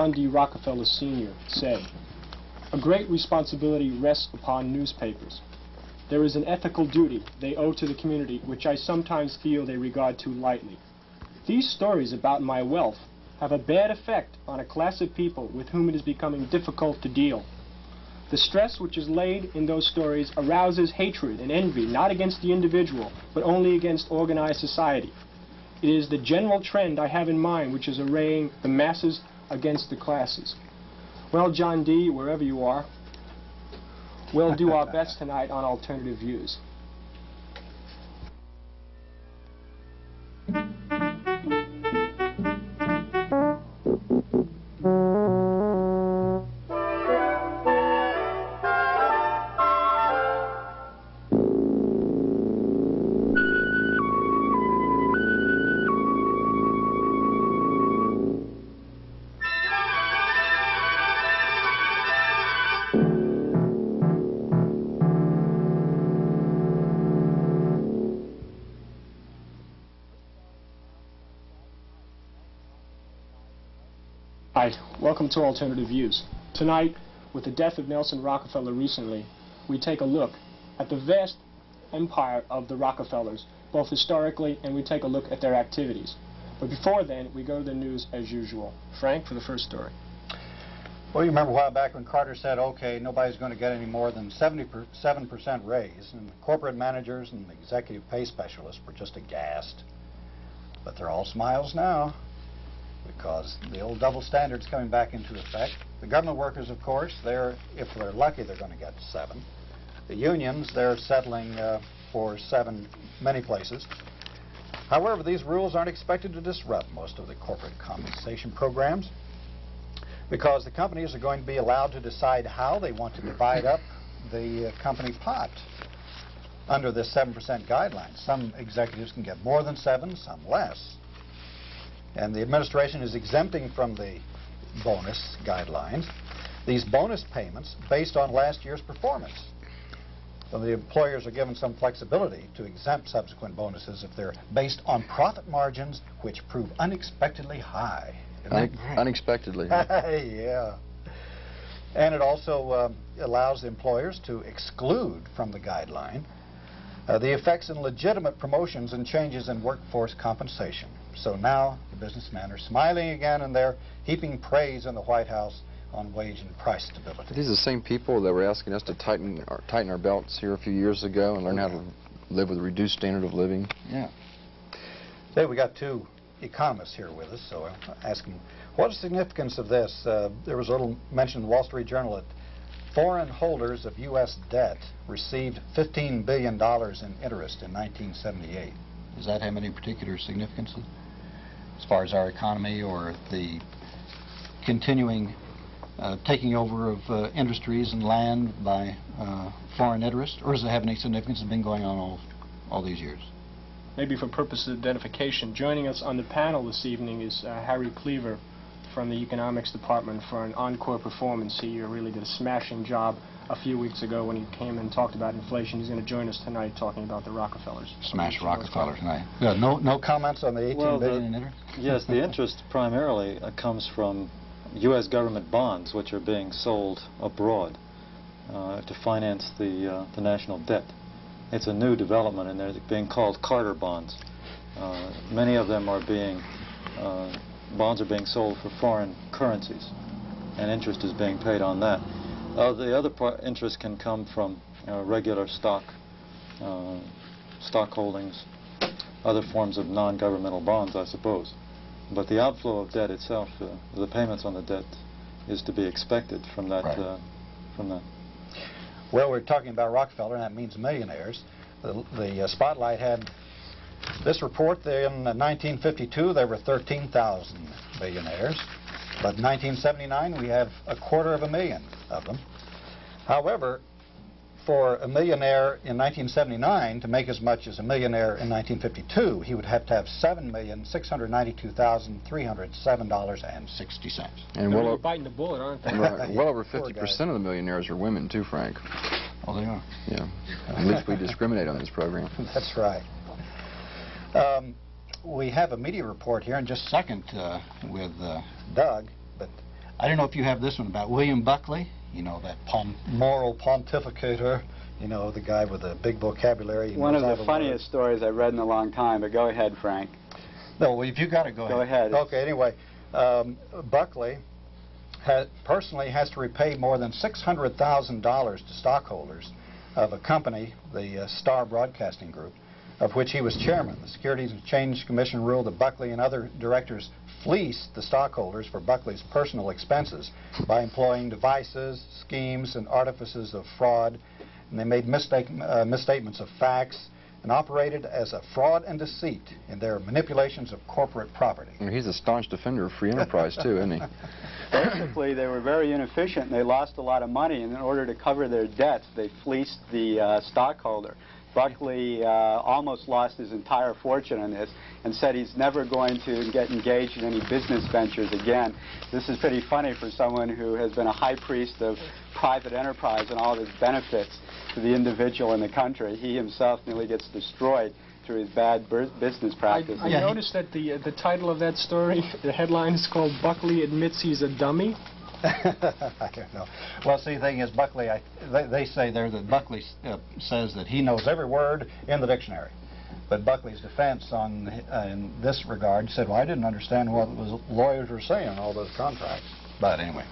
John D. Rockefeller Sr. said, A great responsibility rests upon newspapers. There is an ethical duty they owe to the community which I sometimes feel they regard too lightly. These stories about my wealth have a bad effect on a class of people with whom it is becoming difficult to deal. The stress which is laid in those stories arouses hatred and envy not against the individual, but only against organized society. It is the general trend I have in mind which is arraying the masses against the classes. Well, John D., wherever you are, we'll do our best tonight on alternative views. Welcome to Alternative Views. Tonight, with the death of Nelson Rockefeller recently, we take a look at the vast empire of the Rockefellers, both historically and we take a look at their activities. But before then, we go to the news as usual. Frank, for the first story. Well, you remember a while back when Carter said, okay, nobody's going to get any more than 77% raise, and the corporate managers and the executive pay specialists were just aghast. But they're all smiles now because the old double standard's coming back into effect. The government workers, of course, they're, if they're lucky, they're going to get seven. The unions, they're settling uh, for seven many places. However, these rules aren't expected to disrupt most of the corporate compensation programs because the companies are going to be allowed to decide how they want to divide up the uh, company pot under this 7% guideline. Some executives can get more than seven, some less. And the administration is exempting from the bonus guidelines these bonus payments based on last year's performance. So the employers are given some flexibility to exempt subsequent bonuses if they're based on profit margins which prove unexpectedly high. Un unexpectedly. yeah. And it also um, allows employers to exclude from the guideline uh, the effects in legitimate promotions and changes in workforce compensation. So now the businessmen are smiling again and they're heaping praise in the White House on wage and price stability. These are the same people that were asking us to tighten our, tighten our belts here a few years ago and learn how to live with a reduced standard of living. Yeah. Today we got two economists here with us, so I'll ask them, what is the significance of this? Uh, there was a little mention in the Wall Street Journal that foreign holders of U.S. debt received $15 billion in interest in 1978. Does that have any particular significance as far as our economy or the continuing uh, taking over of uh, industries and land by uh, foreign interests, or does it have any significance? It's been going on all, all these years. Maybe for purposes of identification, joining us on the panel this evening is uh, Harry Cleaver from the Economics Department for an encore performance. He really did a smashing job a few weeks ago when he came and talked about inflation. He's going to join us tonight talking about the Rockefellers. Smash Rockefeller tonight. Yeah, no, no comments on the 18 Well, billion the- in interest? Yes, the interest primarily uh, comes from U.S. government bonds, which are being sold abroad uh, to finance the, uh, the national debt. It's a new development, and they're being called Carter bonds. Uh, many of them are being, uh, bonds are being sold for foreign currencies, and interest is being paid on that. Uh, the other part, interest can come from uh, regular stock, uh, stock holdings, other forms of non-governmental bonds, I suppose. But the outflow of debt itself, uh, the payments on the debt, is to be expected from that. Right. Uh, from that. Well, we're talking about Rockefeller, and that means millionaires. The, the uh, Spotlight had this report. There in uh, 1952, there were 13,000 millionaires. But in 1979, we have a quarter of a million of them. However, for a millionaire in 1979 to make as much as a millionaire in 1952, he would have to have $7,692,307.60. And They're well, really o- biting the bullet, aren't they? right, well over 50% of the millionaires are women too, Frank. Oh, they are. Yeah. At least we discriminate on this program. That's right. Um, we have a media report here in just a second uh, with uh, Doug, but I don't know if you have this one about William Buckley, you know, that pon- moral pontificator, you know, the guy with the big vocabulary. One of the funniest stories I've read in a long time, but go ahead, Frank. No, well, if you got it, go ahead. Go ahead. Okay, anyway, um, Buckley ha personally has to repay more than $600,000 to stockholders of a company, the uh, Star Broadcasting Group, of which he was chairman. The Securities and Exchange Commission ruled that Buckley and other directors fleeced the stockholders for Buckley's personal expenses by employing devices, schemes, and artifices of fraud, and they made mistake, uh, misstatements of facts and operated as a fraud and deceit in their manipulations of corporate property. I mean, he's a staunch defender of free enterprise, too, isn't he? Basically, they were very inefficient and they lost a lot of money. And in order to cover their debts, they fleeced the uh, stockholder. Buckley uh, almost lost his entire fortune on this and said he's never going to get engaged in any business ventures again. This is pretty funny for someone who has been a high priest of private enterprise and all of its benefits to the individual and the country. He himself nearly gets destroyed through his bad business I, practices. I Yeah, noticed that the uh, the title of that story, the headline is called "Buckley Admits He's a Dummy." I don't know. Well, see, the thing is, Buckley, I, they, they say there that Buckley uh, says that he knows every word in the dictionary. But Buckley's defense on uh, in this regard said, well, I didn't understand what the lawyers were saying on all those contracts. But anyway,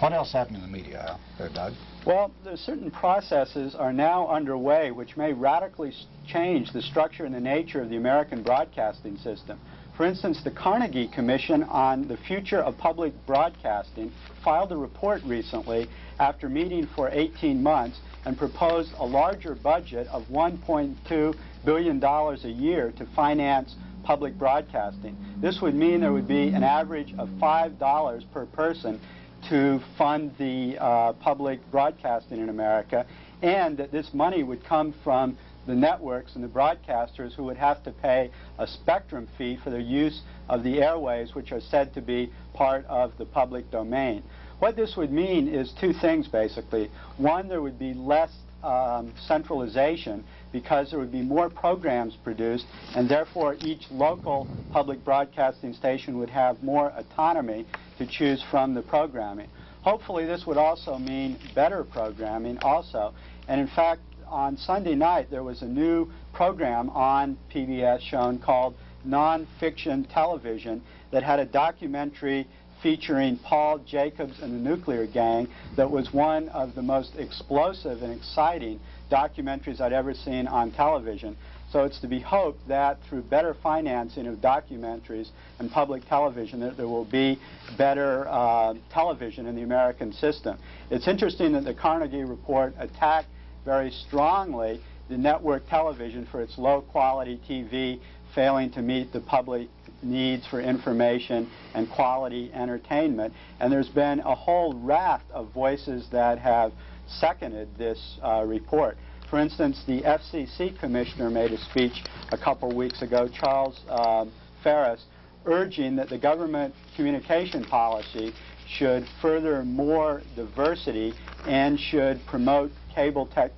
what else happened in the media there, Doug? Well, certain processes are now underway which may radically change the structure and the nature of the American broadcasting system. For instance, the Carnegie Commission on the Future of Public Broadcasting filed a report recently after meeting for 18 months and proposed a larger budget of $1.2 billion a year to finance public broadcasting. This would mean there would be an average of $5 per person to fund the uh, public broadcasting in America, and that this money would come from the networks and the broadcasters who would have to pay a spectrum fee for their use of the airways, which are said to be part of the public domain. What this would mean is two things, basically. One, there would be less um, centralization because there would be more programs produced, and therefore each local public broadcasting station would have more autonomy to choose from the programming. Hopefully this would also mean better programming also. And in fact, on Sunday night there was a new program on PBS shown called Nonfiction Television that had a documentary featuring Paul Jacobs and the Nuclear Gang that was one of the most explosive and exciting documentaries I'd ever seen on television. So it's to be hoped that through better financing of documentaries and public television that there will be better uh, television in the American system. It's interesting that the Carnegie report attacked very strongly the network television for its low quality TV failing to meet the public needs for information and quality entertainment. And there's been a whole raft of voices that have seconded this uh, report. For instance, the FCC commissioner made a speech a couple weeks ago, Charles um, Ferris, urging that the government communication policy should further more diversity and should promote cable tech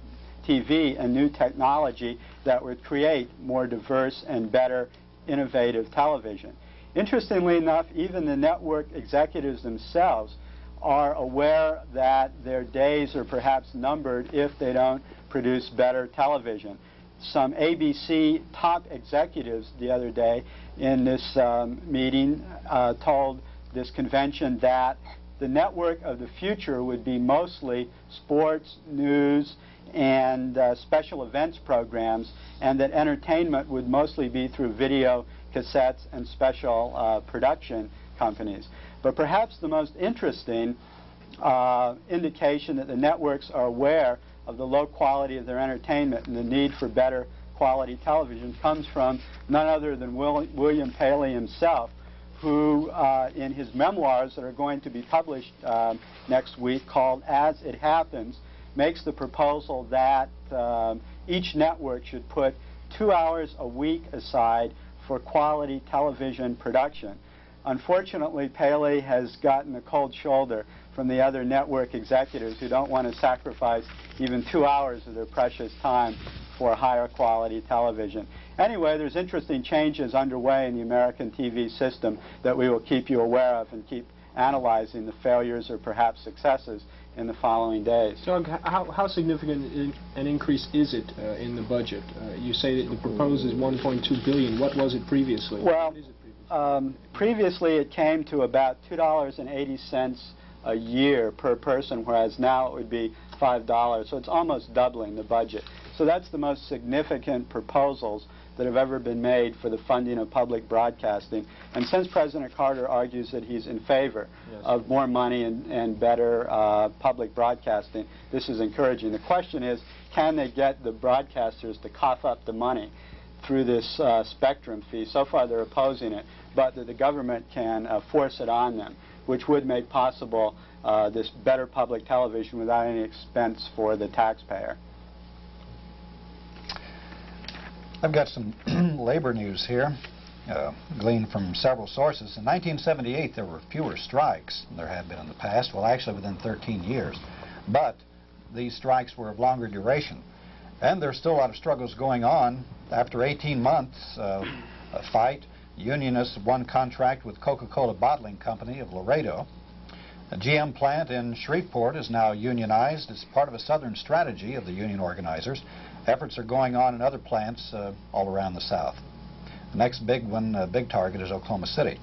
TV and new technology that would create more diverse and better innovative television. Interestingly enough, even the network executives themselves are aware that their days are perhaps numbered if they don't produce better television. Some ABC top executives the other day in this um, meeting uh, told this convention that the network of the future would be mostly sports, news, and uh, special events programs, and that entertainment would mostly be through video cassettes and special uh, production companies. But perhaps the most interesting uh, indication that the networks are aware of the low quality of their entertainment and the need for better quality television comes from none other than Will, William Paley himself, who, uh, in his memoirs that are going to be published um, next week, called As It Happens, makes the proposal that um, each network should put two hours a week aside for quality television production. Unfortunately, Paley has gotten a cold shoulder from the other network executives who don't want to sacrifice even two hours of their precious time for higher quality television. Anyway, there's interesting changes underway in the American TV system that we will keep you aware of and keep analyzing the failures or perhaps successes in the following days. Doug, how, how significant in- an increase is it uh, in the budget? Uh, You say that the proposed is 1.2 billion. What was it previously? Well, it previously? Um, previously, it came to about $2.80 a year per person, whereas now it would be $5. So it's almost doubling the budget. So that's the most significant proposals that have ever been made for the funding of public broadcasting. And since President Carter argues that he's in favor Yes. of more money and, and better uh, public broadcasting, this is encouraging. The question is, can they get the broadcasters to cough up the money? through this uh, spectrum fee. So far they're opposing it, but that the government can uh, force it on them, which would make possible uh, this better public television without any expense for the taxpayer. I've got some labor news here, uh, gleaned from several sources. In 1978, there were fewer strikes than there had been in the past, well, actually within 13 years. But these strikes were of longer duration. And there's still a lot of struggles going on. After 18 months of a fight, unionists won contract with Coca-Cola Bottling Company of Laredo. A GM plant in Shreveport is now unionized as part of a southern strategy of the union organizers. Efforts are going on in other plants uh, all around the South. The next big one, uh, big target, is Oklahoma City.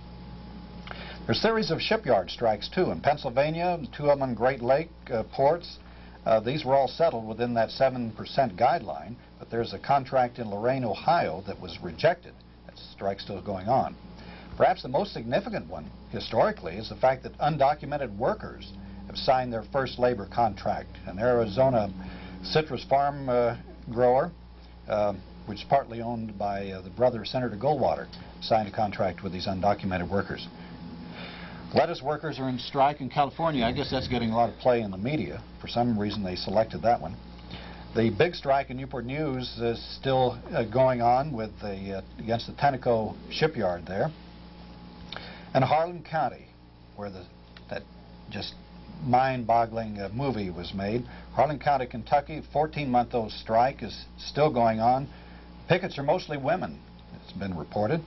There's a series of shipyard strikes, too, in Pennsylvania, two of them in Great Lake uh, ports. Uh, these were all settled within that 7% guideline, but there's a contract in Lorain, Ohio that was rejected. That strike's still going on. Perhaps the most significant one, historically, is the fact that undocumented workers have signed their first labor contract. An Arizona citrus farm uh, grower, uh, which is partly owned by uh, the brother of Senator Goldwater, signed a contract with these undocumented workers. Lettuce workers are in strike in California. I guess that's getting a lot of play in the media. For some reason, they selected that one. The big strike in Newport News is still uh, going on with the, uh, against the Tenneco shipyard there. And Harlan County, where the, that just mind-boggling uh, movie was made. Harlan County, Kentucky, 14-month-old strike is still going on. Pickets are mostly women, it's been reported.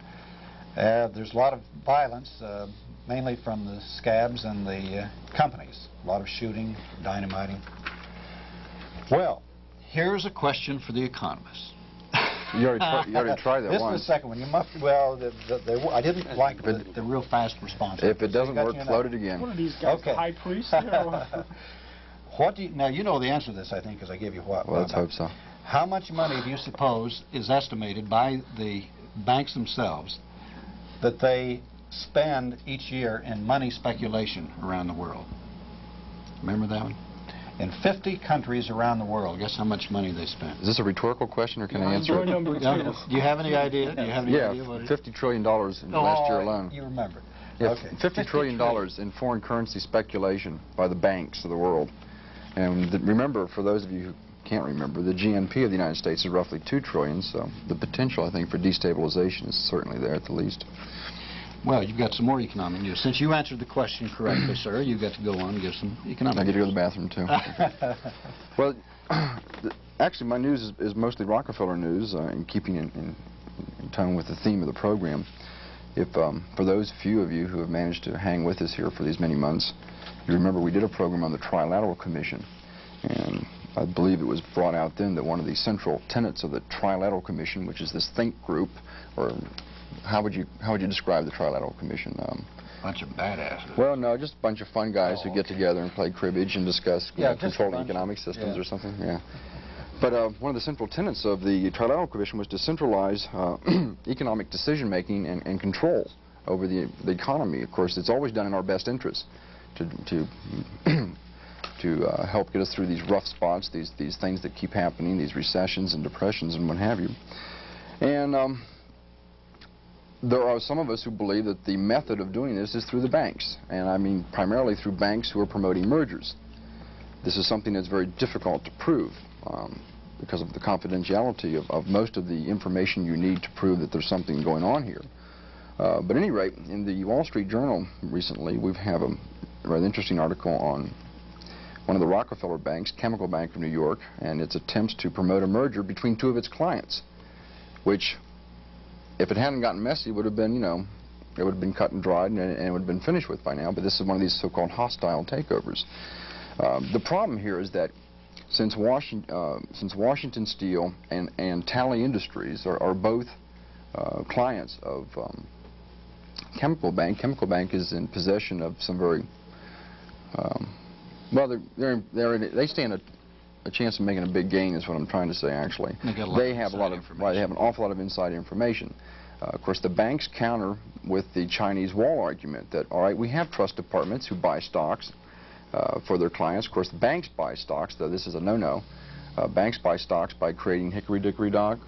Uh, there's a lot of violence, uh, mainly from the scabs and the uh, companies. A lot of shooting, dynamiting. Well, here's a question for the economists. You already, you already tried that this once. is the second one. You must, well, the, the, the, I didn't like If the, the real fast response. If it So you doesn't got work, your float number. it again. What are these guys, Okay. the high priest? You know? What do you, now you know the answer to this, I think, because I gave you what. Well, let's hope so. How much money do you suppose is estimated by the banks themselves that they spend each year in money speculation around the world? Remember that one? In 50 countries around the world, guess how much money they spend? Is this a rhetorical question, or can I answer it? number Yeah, two. Do you have any idea? Do you have any idea what Yeah, it is? fifty trillion dollars in the last oh, year Oh, alone. You remember. Yeah, Okay. fifty trillion dollars in foreign currency speculation by the banks of the world. And th- remember, for those of you who can't remember, the GNP of the United States is roughly two trillion. So the potential, I think, for destabilization is certainly there at the least. Well, you've got some more economic news. Since you answered the question correctly, sir, you've got to go on and give some economic I get to go to the bathroom too. Well, actually, my news is, is mostly Rockefeller news, uh, in keeping in, in, in tone with the theme of the program. If, um, for those few of you who have managed to hang with us here for these many months, you remember we did a program on the Trilateral Commission, and I believe it was brought out then that one of the central tenets of the Trilateral Commission, which is this think group, or how would you how would you describe the Trilateral Commission? Um, Bunch of badasses. well, no, just a bunch of fun guys Oh, who get okay. together and play cribbage and discuss you Yeah, know, just a controlling bunch of- economic systems yeah. or something. Yeah. But uh, one of the central tenets of the Trilateral Commission was to centralize uh, economic decision-making and, and control over the, the economy. Of course, it's always done in our best interest to, to, to uh, help get us through these rough spots, these, these things that keep happening, these recessions and depressions and what have you. And um, there are some of us who believe that the method of doing this is through the banks, and I mean primarily through banks who are promoting mergers. This is something that's very difficult to prove um, because of the confidentiality of, of most of the information you need to prove that there's something going on here. Uh, but at any rate, in the Wall Street Journal recently, we have a rather interesting article on one of the Rockefeller banks, Chemical Bank of New York, and its attempts to promote a merger between two of its clients, which if it hadn't gotten messy, would have been, you know, it would have been cut and dried and, and it would have been finished with by now, but this is one of these so-called hostile takeovers. Um, the problem here is that since, Washington, uh, since Washington Steel and, and Talley Industries are, are both uh, clients of um, Chemical Bank, Chemical Bank is in possession of some very, um, well, they're, they're, they're in, they stand a, a chance of making a big gain is what I'm trying to say, actually. They got a lot of have a lot of, inside right, they have an awful lot of inside information. Uh, of course, the banks counter with the Chinese wall argument that, all right, we have trust departments who buy stocks uh, for their clients. Of course, the banks buy stocks, though this is a no-no. Uh, banks buy stocks by creating Hickory Dickory Dock,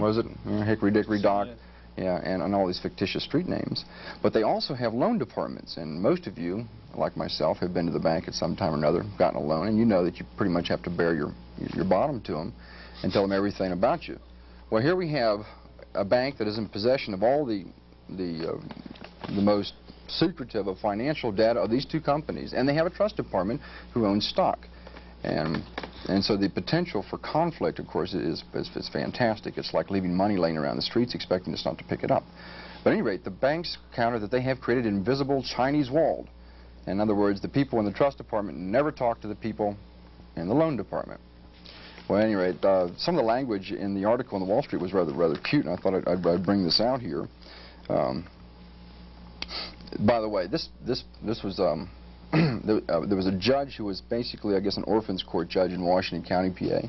was it? Hickory Dickory Dock, yeah, and, and all these fictitious street names. But they also have loan departments, and most of you, like myself, have been to the bank at some time or another, gotten a loan, and you know that you pretty much have to bear your, your bottom to them and tell them everything about you. Well, here we have a bank that is in possession of all the, the, uh, the most secretive of financial data of these two companies, and they have a trust department who owns stock. And, and so the potential for conflict, of course, is, is, is fantastic. It's like leaving money laying around the streets expecting us not to pick it up. But at any rate, the banks counter that they have created invisible Chinese wall. In other words, the people in the trust department never talk to the people in the loan department. Well, at any rate, uh, some of the language in the article in the Wall Street was rather rather cute, and I thought I'd, I'd, I'd bring this out here. Um, by the way, this this this was um, there, uh, there was a judge who was basically, I guess, an orphans court judge in Washington County, PA,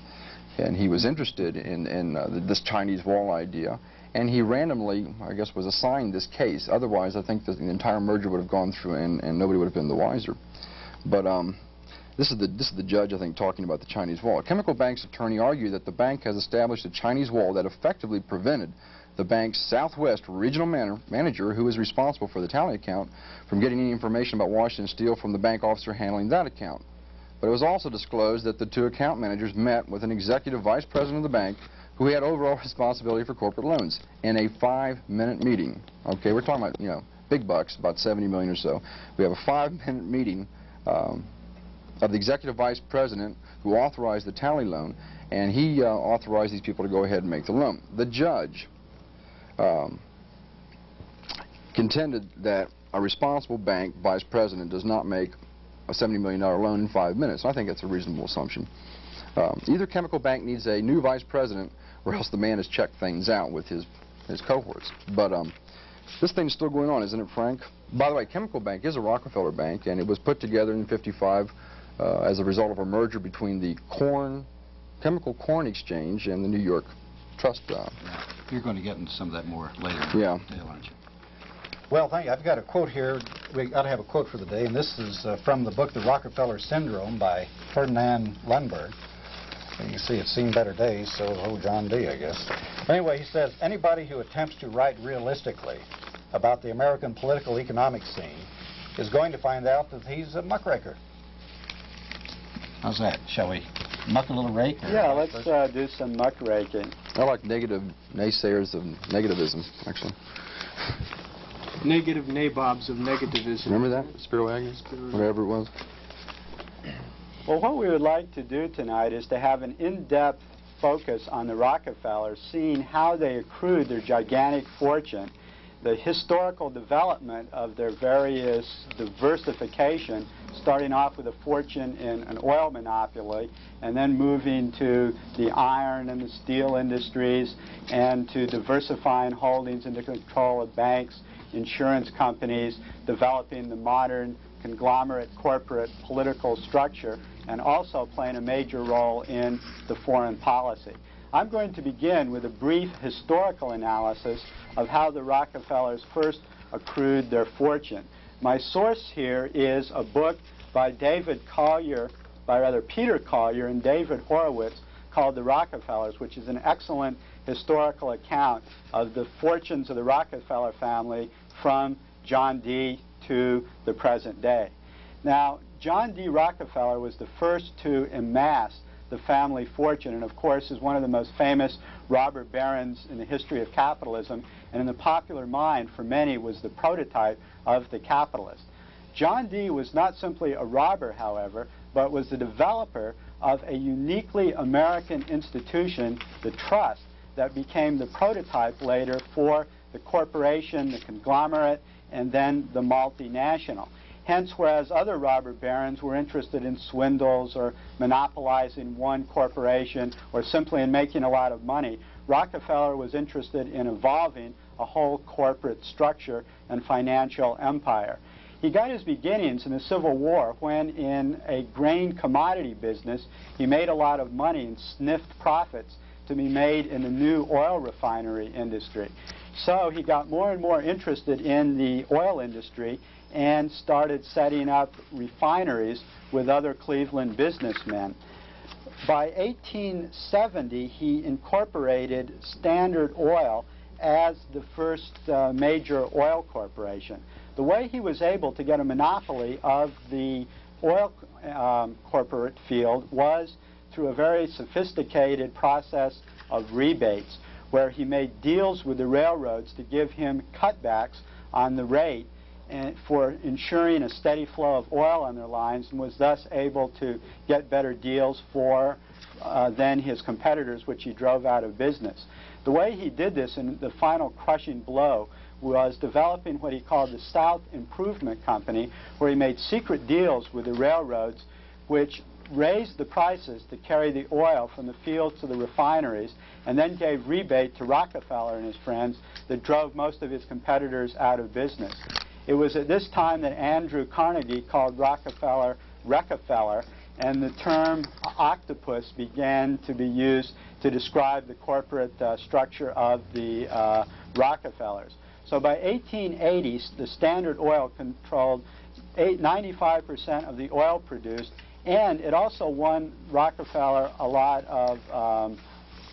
and he was interested in in uh, this Chinese wall idea, and he randomly, I guess, was assigned this case. Otherwise, I think the entire merger would have gone through, and, and nobody would have been the wiser. But um, this is the this is the judge, I think, talking about the Chinese wall. A chemical bank's attorney argued that the bank has established a Chinese wall that effectively prevented the bank's Southwest regional man manager, who is responsible for the Talley account, from getting any information about Washington Steel from the bank officer handling that account. But it was also disclosed that the two account managers met with an executive vice president of the bank who had overall responsibility for corporate loans in a five-minute meeting. Okay, we're talking about, you know, big bucks, about 70 million or so. We have a five-minute meeting um, of the executive vice president who authorized the Talley loan, and he uh, authorized these people to go ahead and make the loan. The judge um, contended that a responsible bank vice president does not make a $70 million loan in five minutes. I think that's a reasonable assumption. Um, either chemical bank needs a new vice president or else the man has checked things out with his, his cohorts. But um, this thing's still going on, isn't it, Frank? By the way, Chemical Bank is a Rockefeller bank, and it was put together in 55 uh, as a result of a merger between the corn, Chemical Corn Exchange and the New York Trust. Uh, You're going to get into some of that more later. Yeah. Dale, aren't you? Well, thank you. I've got a quote here. We got to have a quote for the day, and this is uh, from the book The Rockefeller Syndrome by Ferdinand Lundberg. And you can see it's seen better days, so has old John D., I guess. Anyway, he says, anybody who attempts to write realistically about the American political economic scene is going to find out that he's a muckraker. How's that? Shall we muck a little rake? Yeah, let's uh, do some muckraking. I like negative naysayers of negativism, actually. Negative nabobs of negativism. Remember that? Spiro Agnew? Whatever it was. Well, what we would like to do tonight is to have an in-depth focus on the Rockefellers, seeing how they accrued their gigantic fortune, the historical development of their various diversification, starting off with a fortune in an oil monopoly, and then moving to the iron and the steel industries, and to diversifying holdings into control of banks, insurance companies, developing the modern conglomerate corporate political structure, and also playing a major role in the foreign policy. I'm going to begin with a brief historical analysis of how the Rockefellers first accrued their fortune. My source here is a book by David Collier, by rather Peter Collier and David Horowitz, called The Rockefellers, which is an excellent historical account of the fortunes of the Rockefeller family from John D. to the present day. Now, John D. Rockefeller was the first to amass the family fortune, and of course is one of the most famous robber barons in the history of capitalism, and in the popular mind for many was the prototype of the capitalist. John D. was not simply a robber, however, but was the developer of a uniquely American institution, the trust, that became the prototype later for the corporation, the conglomerate, and then the multinational. Hence, whereas other robber barons were interested in swindles or monopolizing one corporation or simply in making a lot of money, Rockefeller was interested in evolving a whole corporate structure and financial empire. He got his beginnings in the Civil War when, in a grain commodity business, he made a lot of money and sniffed profits to be made in the new oil refinery industry. So he got more and more interested in the oil industry and started setting up refineries with other Cleveland businessmen. By 1870, he incorporated Standard Oil as the first uh, major oil corporation. The way he was able to get a monopoly of the oil um, corporate field was through a very sophisticated process of rebates, where he made deals with the railroads to give him cutbacks on the rate and for ensuring a steady flow of oil on their lines and was thus able to get better deals for uh, than his competitors, which he drove out of business. The way he did this in the final crushing blow was developing what he called the South Improvement Company, where he made secret deals with the railroads, which raised the prices to carry the oil from the fields to the refineries, and then gave rebate to Rockefeller and his friends that drove most of his competitors out of business. It was at this time that Andrew Carnegie called Rockefeller Rockefeller, and the term octopus began to be used to describe the corporate uh, structure of the uh, Rockefellers. So by 1880, the Standard Oil controlled 95% of the oil produced, and it also won Rockefeller a lot of um,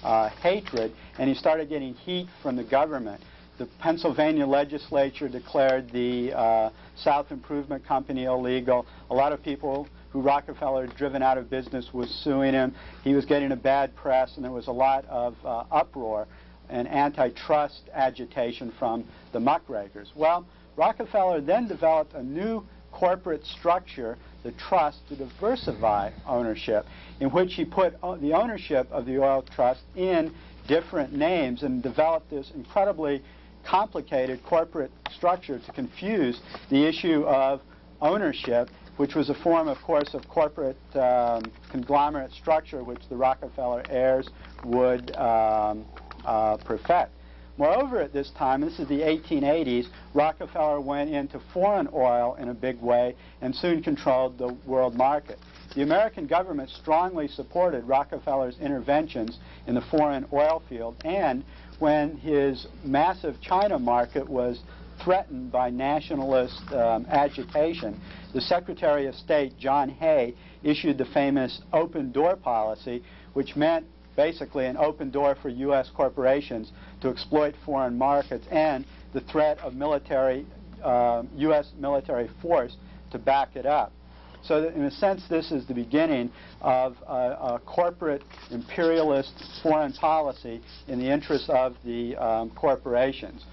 uh, hatred, and he started getting heat from the government. The Pennsylvania legislature declared the uh, South Improvement Company illegal. A lot of people who Rockefeller had driven out of business was suing him. He was getting a bad press, and there was a lot of uh, uproar and antitrust agitation from the muckrakers. Well, Rockefeller then developed a new corporate structure, the trust, to diversify ownership, in which he put the ownership of the oil trust in different names and developed this incredibly complicated corporate structure to confuse the issue of ownership, which was a form, of course, of corporate um, conglomerate structure which the Rockefeller heirs would um, uh, perfect. Moreover, at this time, this is the 1880s, Rockefeller went into foreign oil in a big way and soon controlled the world market. The American government strongly supported Rockefeller's interventions in the foreign oil field and when his massive China market was threatened by nationalist um, agitation, the Secretary of State, John Hay, issued the famous open door policy, which meant basically an open door for U.S. corporations to exploit foreign markets and the threat of military, uh, U.S. military force to back it up. So in a sense, this is the beginning of a, a corporate imperialist foreign policy in the interest of the um, corporations.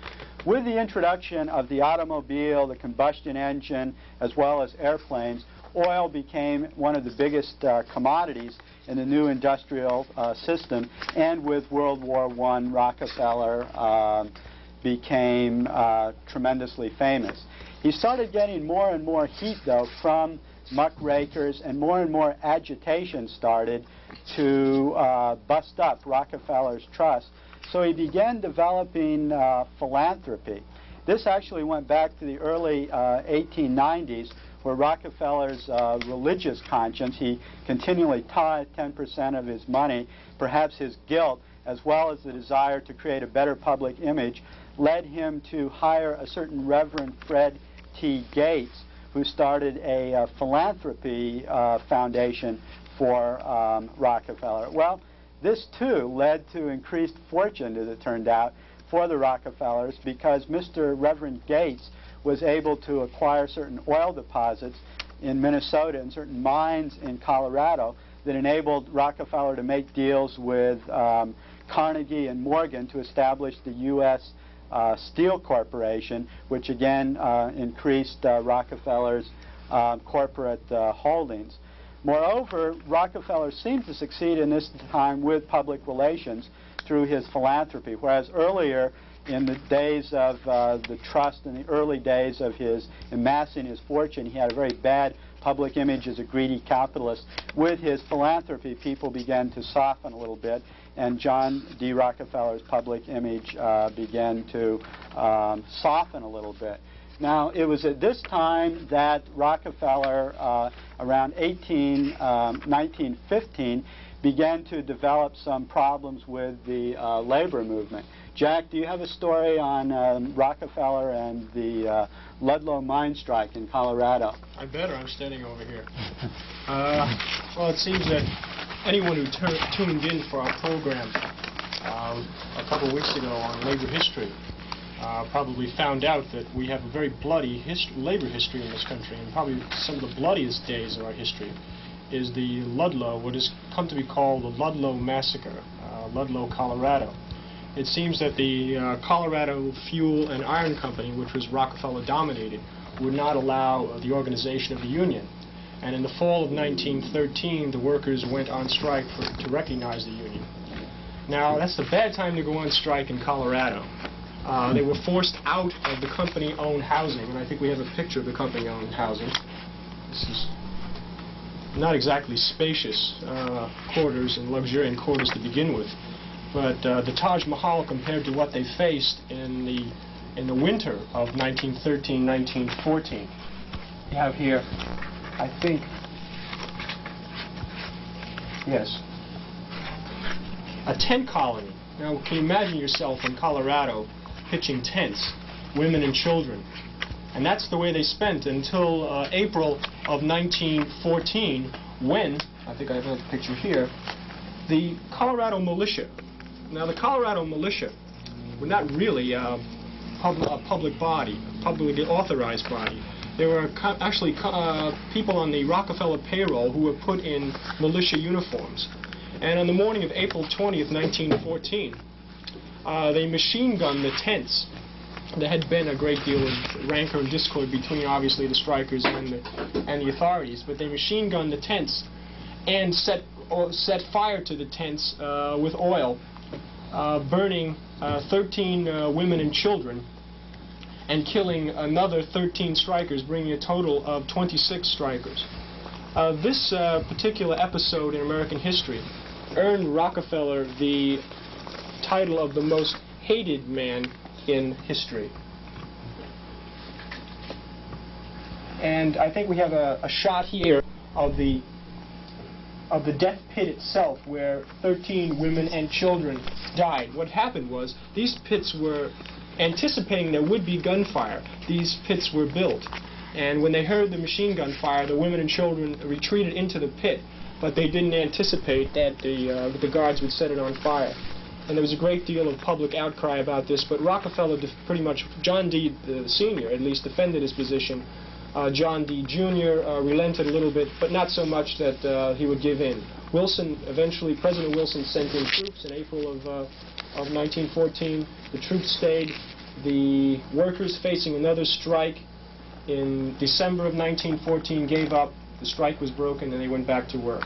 With the introduction of the automobile, the combustion engine, as well as airplanes, oil became one of the biggest uh, commodities in the new industrial uh, system. And with World War I, Rockefeller uh, became tremendously famous. He started getting more and more heat, though, from muckrakers, and more and more agitation started to uh, bust up Rockefeller's trust. So he began developing uh, philanthropy. This actually went back to the early 1890s, where Rockefeller's uh, religious conscience, he continually tithed 10% of his money, perhaps his guilt, as well as the desire to create a better public image, led him to hire a certain Reverend Fred T. Gates, who started a uh, philanthropy uh, foundation for um, Rockefeller. Well, this too led to increased fortune, as it turned out, for the Rockefellers because Mr. Reverend Gates was able to acquire certain oil deposits in Minnesota and certain mines in Colorado that enabled Rockefeller to make deals with um, Carnegie and Morgan to establish the U.S. Uh, Steel Corporation, which again uh, increased uh, Rockefeller's corporate holdings. Moreover, Rockefeller seemed to succeed in this time with public relations through his philanthropy, whereas earlier in the days of uh, the trust, in the early days of his amassing his fortune, he had a very bad public image as a greedy capitalist. With his philanthropy, people began to soften a little bit, and John D. Rockefeller's public image uh, began to um, soften a little bit. Now, it was at this time that Rockefeller, uh, around 18, um, 1915, began to develop some problems with the uh, labor movement. Jack, do you have a story on um, Rockefeller and the uh, Ludlow mine strike in Colorado? I better. I'm standing over here. Uh, well, it seems that anyone who tuned in for our program um, a couple weeks ago on labor history uh, probably found out that we have a very bloody hist- labor history in this country, and probably some of the bloodiest days of our history is the Ludlow, what has come to be called the Ludlow Massacre, uh, Ludlow, Colorado. It seems that the uh, Colorado Fuel and Iron Company, which was Rockefeller dominated, would not allow uh, the organization of the union. And in the fall of 1913, the workers went on strike for, to recognize the union. Now, that's a bad time to go on strike in Colorado. Uh, they were forced out of the company-owned housing, and I think we have a picture of the company-owned housing. This is not exactly spacious uh, quarters and luxuriant quarters to begin with, but uh, the Taj Mahal compared to what they faced in the in the winter of 1913-1914. You have here, I think, yes, a tent colony. Now, can you imagine yourself in Colorado pitching tents, women and children? And that's the way they spent until uh, April of 1914, when, I think I have a picture here, the Colorado militia. Now, the Colorado militia were not really uh, pub- a public body, a publicly authorized body. There were co- actually co- uh, people on the Rockefeller payroll who were put in militia uniforms. And on the morning of April 20th, 1914, uh, they machine gunned the tents. There had been a great deal of rancor and discord between, obviously, the strikers and the, and the authorities, but they machine gunned the tents and set, set fire to the tents uh, with oil, uh, burning uh, 13 uh, women and children and killing another 13 strikers, bringing a total of 26 strikers. Uh, this uh, particular episode in American history earned Rockefeller the title of the most hated man in history. And I think we have a, a shot here of the of the death pit itself where 13 women and children died. What happened was these pits were anticipating there would be gunfire. These pits were built. And when they heard the machine gun fire, the women and children retreated into the pit, but they didn't anticipate that the, uh, the guards would set it on fire. And there was a great deal of public outcry about this, but Rockefeller pretty much, John D. the senior at least, defended his position. Uh, John D. Jr. Uh, relented a little bit, but not so much that uh, he would give in. Wilson, eventually, President Wilson sent in troops in April of, uh, of 1914. The troops stayed. The workers facing another strike in December of 1914 gave up. The strike was broken, and they went back to work.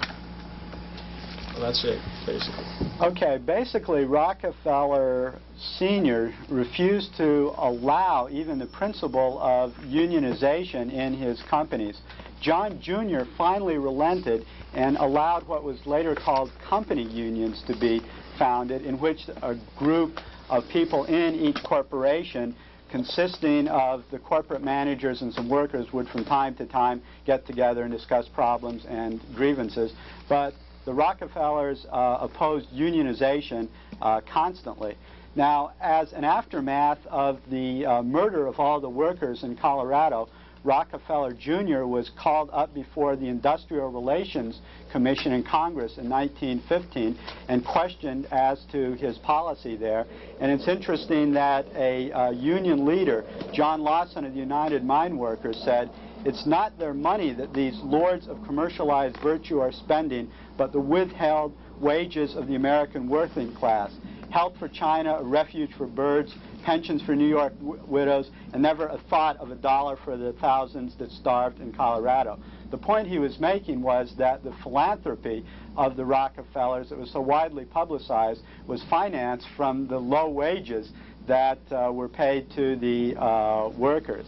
That's it, basically. Okay, basically Rockefeller Sr. refused to allow even the principle of unionization in his companies. John Jr. finally relented and allowed what was later called company unions to be founded, in which a group of people in each corporation consisting of the corporate managers and some workers would from time to time get together and discuss problems and grievances. But the Rockefellers uh, opposed unionization uh, constantly. Now, as an aftermath of the uh, murder of all the workers in Colorado, Rockefeller Jr. was called up before the Industrial Relations Commission in Congress in 1915 and questioned as to his policy there. And it's interesting that a uh, union leader, John Lawson of the United Mine Workers, said, it's not their money that these lords of commercialized virtue are spending, but the withheld wages of the American working class. Help for China, a refuge for birds, pensions for New York widows, and never a thought of a dollar for the thousands that starved in Colorado. The point he was making was that the philanthropy of the Rockefellers that was so widely publicized was financed from the low wages that uh, were paid to the uh, workers.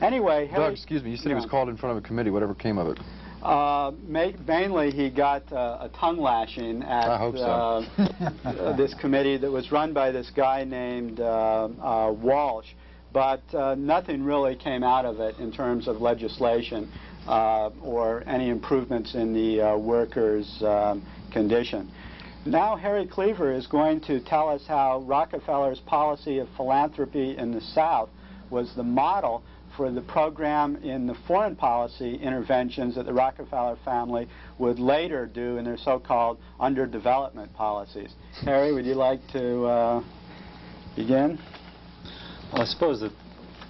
Anyway, Doug, excuse me, you said he was called in front of a committee, whatever came of it. Uh, ma- mainly, he got uh, a tongue lashing at so. uh, this committee that was run by this guy named uh, uh, Walsh, but uh, nothing really came out of it in terms of legislation uh, or any improvements in the uh, workers' um, condition. Now Harry Cleaver is going to tell us how Rockefeller's policy of philanthropy in the South was the model for the program in the foreign policy interventions that the Rockefeller family would later do in their so-called underdevelopment policies. Harry, would you like to uh, begin? Well, I suppose that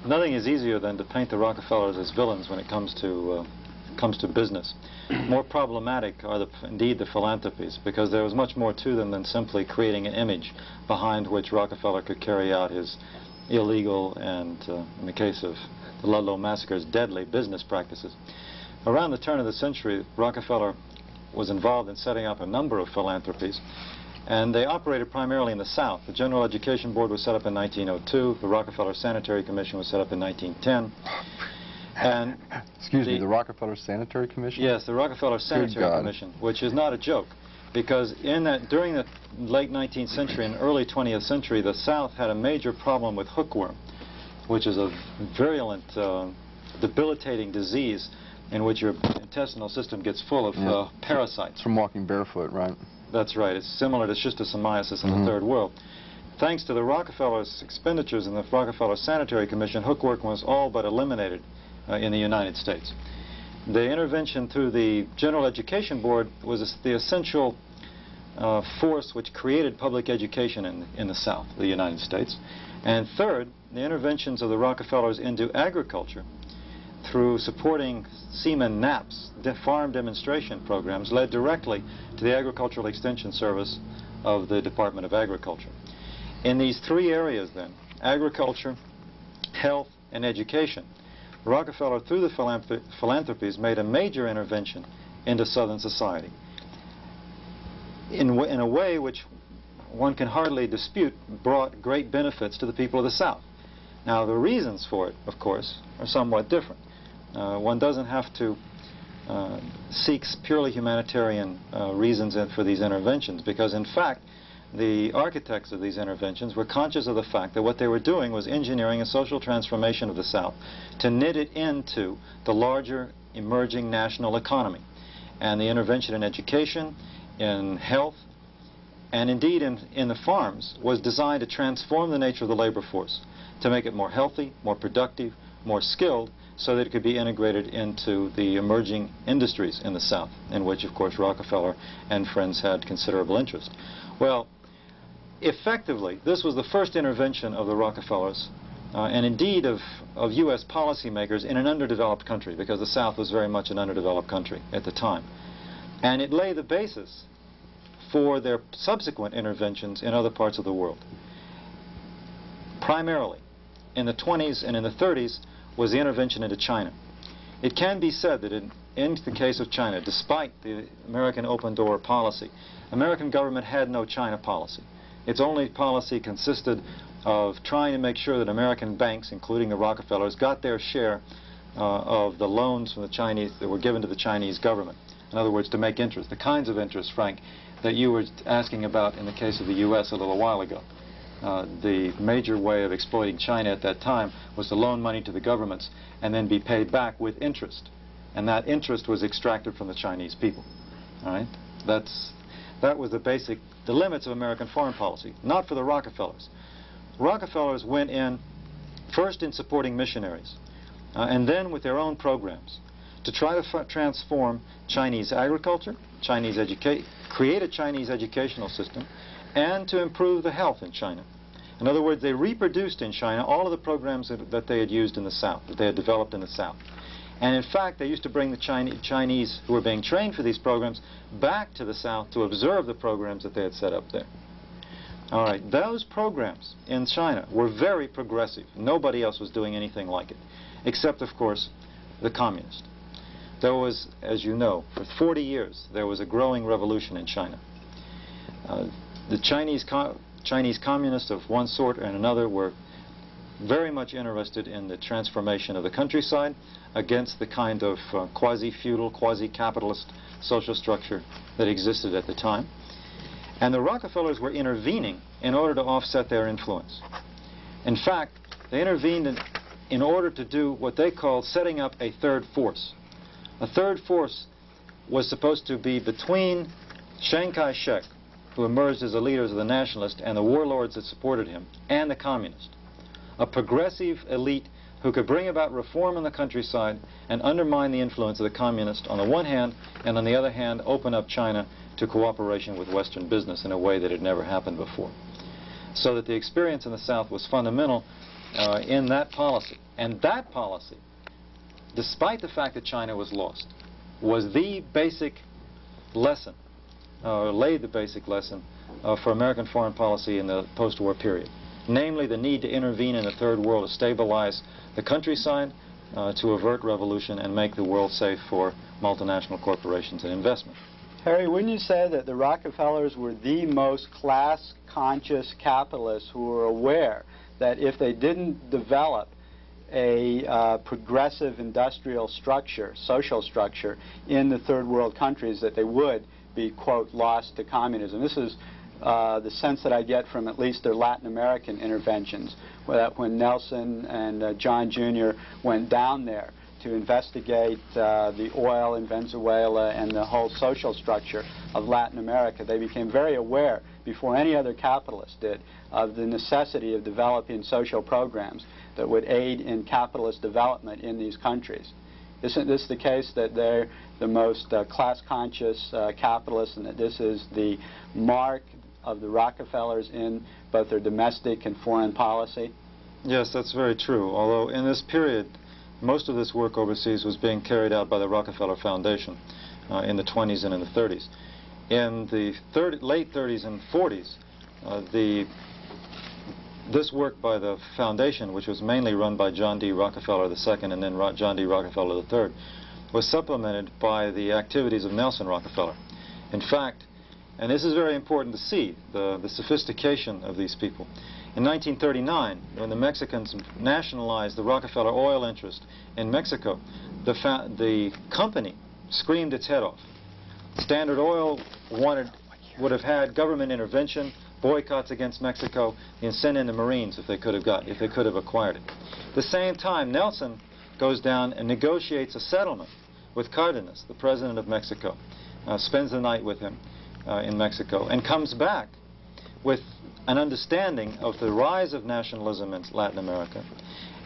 nothing is easier than to paint the Rockefellers as villains when it comes to uh, comes to business. More problematic are the, indeed the philanthropies because there was much more to them than simply creating an image behind which Rockefeller could carry out his illegal and, uh, in the case of the Ludlow massacres, deadly business practices. Around the turn of the century, Rockefeller was involved in setting up a number of philanthropies and they operated primarily in the South. The General Education Board was set up in 1902. The Rockefeller Sanitary Commission was set up in 1910. And Excuse me, The- the Rockefeller Sanitary Commission? yes, the Rockefeller Sanitary Commission, which is not a joke, because in that during the late 19th century and early 20th century, the South had a major problem with hookworm, which is a virulent, uh, debilitating disease in which your intestinal system gets full of Yeah. uh, parasites. It's from walking barefoot, right? That's right. It's similar to schistosomiasis in Mhm. the third world. Thanks to the Rockefeller's expenditures and the Rockefeller Sanitary Commission, hookworm was all but eliminated uh, in the United States. The intervention through the General Education Board was the essential uh, force which created public education in, in the South, the United States. And third, the interventions of the Rockefellers into agriculture through supporting Seaman Knapp's, farm demonstration programs, led directly to the Agricultural Extension Service of the Department of Agriculture. In these three areas, then, agriculture, health, and education, Rockefeller, through the philanthrop- philanthropies, made a major intervention into Southern society in, in a way which one can hardly dispute brought great benefits to the people of the South. Now, the reasons for it, of course, are somewhat different. Uh, one doesn't have to uh, seek purely humanitarian uh, reasons for these interventions because, in fact, the architects of these interventions were conscious of the fact that what they were doing was engineering a social transformation of the South to knit it into the larger emerging national economy. And the intervention in education, in health, and indeed in, in the farms was designed to transform the nature of the labor force, to make it more healthy, more productive, more skilled, so that it could be integrated into the emerging industries in the South, in which, of course, Rockefeller and friends had considerable interest. Well, effectively, this was the first intervention of the Rockefellers, uh, and indeed of, of U.S. policymakers in an underdeveloped country, because the South was very much an underdeveloped country at the time. And it lay the basis for their subsequent interventions in other parts of the world. Primarily, in the 20s and in the 30s, was the intervention into China. It can be said that in, in the case of China, despite the American open door policy, American government had no China policy. Its only policy consisted of trying to make sure that American banks, including the Rockefellers, got their share uh, of the loans from the Chinese that were given to the Chinese government. In other words, to make interest, the kinds of interest, Frank, that you were asking about in the case of the U.S. a little while ago. Uh, the major way of exploiting China at that time was to loan money to the governments and then be paid back with interest. And that interest was extracted from the Chinese people. All right? That's, that was the basic, the limits of American foreign policy, not for the Rockefellers. Rockefellers went in first in supporting missionaries, uh, and then with their own programs to try to transform Chinese agriculture, Chinese educate, create a Chinese educational system, and to improve the health in China. In other words, they reproduced in China all of the programs that, that they had used in the South, that they had developed in the South. And in fact, they used to bring the Chine- Chinese who were being trained for these programs back to the South to observe the programs that they had set up there. All right, those programs in China were very progressive. Nobody else was doing anything like it, except, of course, the communists. There was, as you know, for 40 years, there was a growing revolution in China. Uh, the Chinese Chinese communists of one sort and another were very much interested in the transformation of the countryside against the kind of uh, quasi-feudal, quasi-capitalist social structure that existed at the time. And the Rockefellers were intervening in order to offset their influence. In fact, they intervened in, in order to do what they called setting up a third force. A third force was supposed to be between Chiang Kai-shek, who emerged as the leaders of the nationalists and the warlords that supported him, and the communists. A progressive elite who could bring about reform in the countryside and undermine the influence of the communists on the one hand, and on the other hand, open up China to cooperation with Western business in a way that had never happened before. So that the experience in the South was fundamental uh, in that policy. And that policy, despite the fact that China was lost, was the basic lesson, uh, laid the basic lesson uh, for American foreign policy in the post-war period. Namely, the need to intervene in the third world to stabilize the countryside, uh, to avert revolution and make the world safe for multinational corporations and investment. Harry, wouldn't you say that the Rockefellers were the most class-conscious capitalists who were aware that if they didn't develop a uh, progressive industrial structure, social structure, in the third world countries, that they would be, quote, lost to communism. This is uh, the sense that I get from at least their Latin American interventions, that when Nelson and uh, John Jr. went down there to investigate uh, the oil in Venezuela and the whole social structure of Latin America, they became very aware, before any other capitalist did, of the necessity of developing social programs that would aid in capitalist development in these countries. Isn't this the case that they're the most uh, class-conscious uh, capitalists and that this is the mark of the Rockefellers in both their domestic and foreign policy? Yes, that's very true. Although in this period, most of this work overseas was being carried out by the Rockefeller Foundation uh, in the 20s and in the 30s. In the 30, late 30s and 40s, uh, the this work by the foundation, which was mainly run by John D. Rockefeller II and then John D. Rockefeller III, was supplemented by the activities of Nelson Rockefeller. In fact, and this is very important to see, the, the sophistication of these people. In 1939, when the Mexicans nationalized the Rockefeller oil interest in Mexico, the, the company screamed its head off. Standard Oil wanted, would have had government intervention, boycotts against Mexico, and send in the Marines if they could have got, if they could have acquired it. At the same time, Nelson goes down and negotiates a settlement with Cardenas, the president of Mexico, uh, spends the night with him uh, in Mexico, and comes back with an understanding of the rise of nationalism in Latin America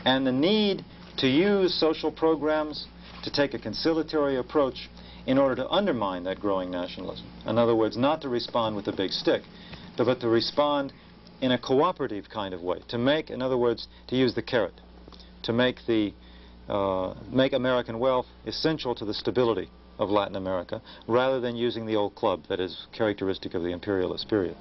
and the need to use social programs to take a conciliatory approach in order to undermine that growing nationalism. In other words, not to respond with a big stick, but to respond in a cooperative kind of way, to make, in other words, to use the carrot, to make the uh, make American wealth essential to the stability of Latin America, rather than using the old club that is characteristic of the imperialist period.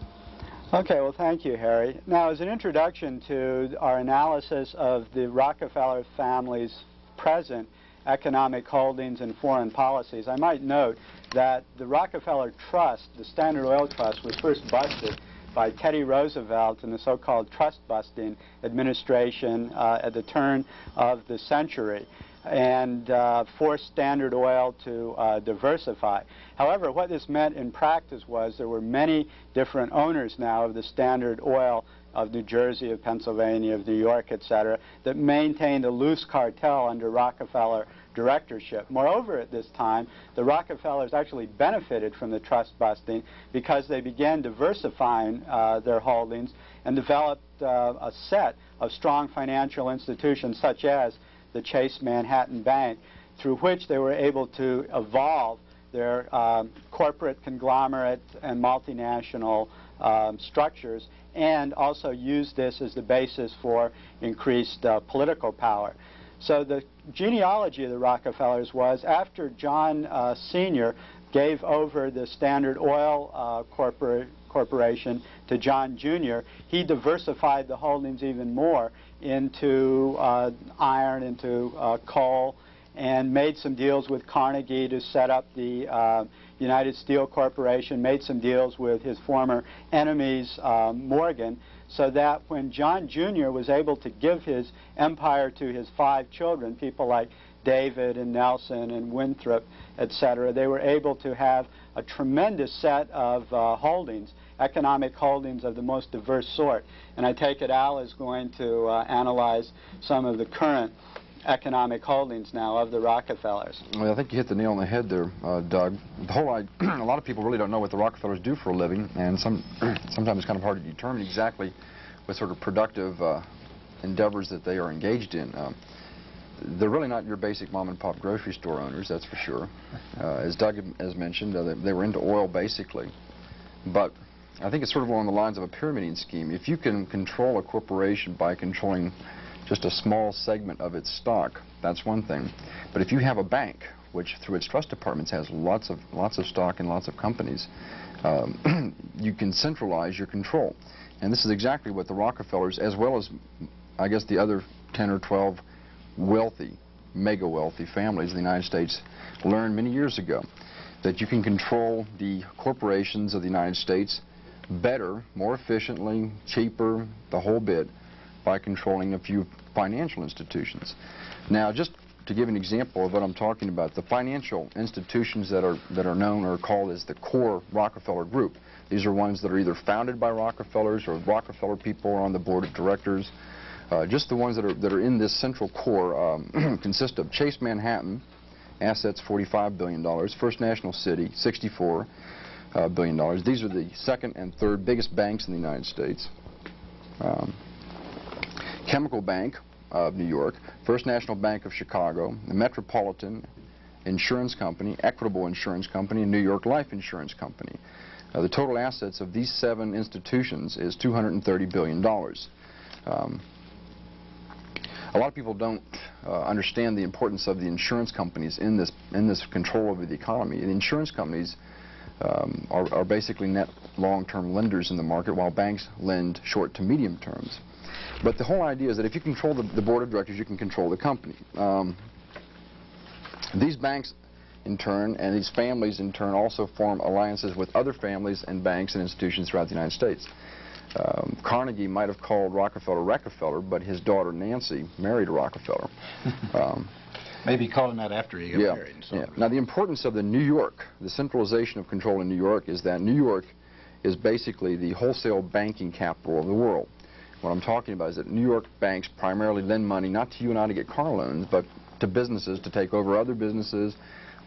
Okay, well, thank you, Harry. Now, as an introduction to our analysis of the Rockefeller family's present economic holdings and foreign policies, I might note that the Rockefeller Trust, the Standard Oil Trust, was first busted by Teddy Roosevelt in the so-called trust-busting administration uh, at the turn of the century and uh, forced Standard Oil to uh, diversify. However, what this meant in practice was there were many different owners now of the Standard Oil of New Jersey, of Pennsylvania, of New York, etc., that maintained a loose cartel under Rockefeller directorship. Moreover, at this time, the Rockefellers actually benefited from the trust busting because they began diversifying uh, their holdings and developed uh, a set of strong financial institutions such as the Chase Manhattan Bank, through which they were able to evolve their um, corporate conglomerate and multinational um, structures and also use this as the basis for increased uh, political power. So the genealogy of the Rockefellers was after John uh, Sr. gave over the Standard Oil uh, corpor Corporation to John Jr., he diversified the holdings even more into uh, iron, into uh, coal, and made some deals with Carnegie to set up the uh, United Steel Corporation, made some deals with his former enemies, uh, Morgan, so that when John Jr. was able to give his empire to his five children, people like David and Nelson and Winthrop, etc., they were able to have a tremendous set of uh, holdings, economic holdings of the most diverse sort. And I take it Al is going to uh, analyze some of the current economic holdings now of the Rockefellers. Well, I think you hit the nail on the head there, uh, Doug. The whole, I, a lot of people really don't know what the Rockefellers do for a living, and some, sometimes it's kind of hard to determine exactly what sort of productive uh, endeavors that they are engaged in. Um, they're really not your basic mom and pop grocery store owners, that's for sure. Uh, as Doug has mentioned, uh, they, they were into oil basically. But I think it's sort of along the lines of a pyramiding scheme. If you can control a corporation by controlling just a small segment of its stock, that's one thing. But if you have a bank, which through its trust departments has lots of, lots of stock and lots of companies, um, you can centralize your control. And this is exactly what the Rockefellers, as well as, I guess, the other 10 or 12 wealthy, mega wealthy families in the United States learned many years ago that you can control the corporations of the United States better, more efficiently, cheaper, the whole bit, by controlling a few financial institutions. Now, just to give an example of what I'm talking about, the financial institutions that are, that are known or called as the core Rockefeller Group, these are ones that are either founded by Rockefellers or Rockefeller people are on the board of directors. Uh, just the ones that are, that are in this central core um, consist of Chase Manhattan, assets $45 billion, First National City, 64 uh, billion. dollars. These are the second and third biggest banks in the United States. Um, Chemical Bank of New York, First National Bank of Chicago, the Metropolitan Insurance Company, Equitable Insurance Company, and New York Life Insurance Company. Uh, the total assets of these seven institutions is $230 billion. Um, a lot of people don't uh, understand the importance of the insurance companies in this in this control over the economy. The insurance companies um, are, are, basically net long-term lenders in the market, while banks lend short to medium terms. But the whole idea is that if you control the, the board of directors, you can control the company. Um, these banks, in turn, and these families, in turn, also form alliances with other families and banks and institutions throughout the United States. Um, Carnegie might have called Rockefeller Rockefeller, but his daughter Nancy married a Rockefeller. Um, Maybe calling that after he got yeah, married. So yeah. Now the importance of the New York, the centralization of control in New York is that New York is basically the wholesale banking capital of the world. What I'm talking about is that New York banks primarily lend money not to you and I to get car loans, but to businesses to take over other businesses